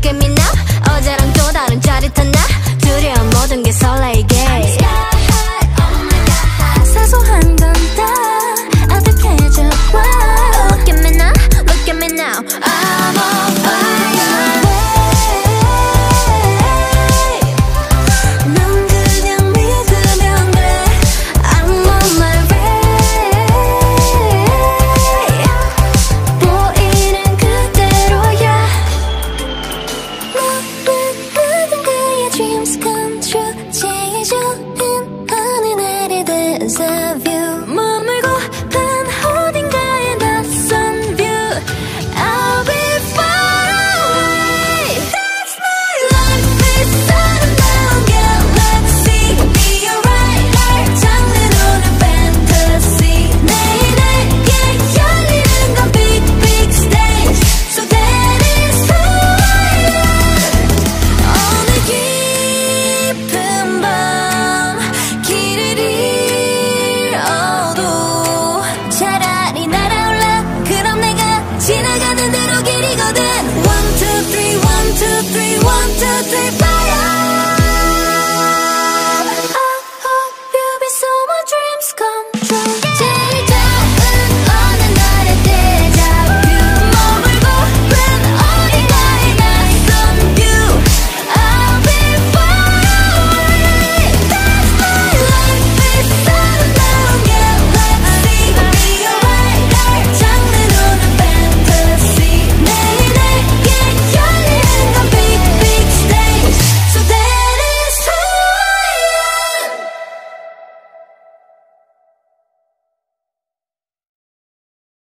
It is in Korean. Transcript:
그렇게 믿나? 어제랑 또 다른 짜릿한 나? 두려운 모든 게 설레게. Cause of you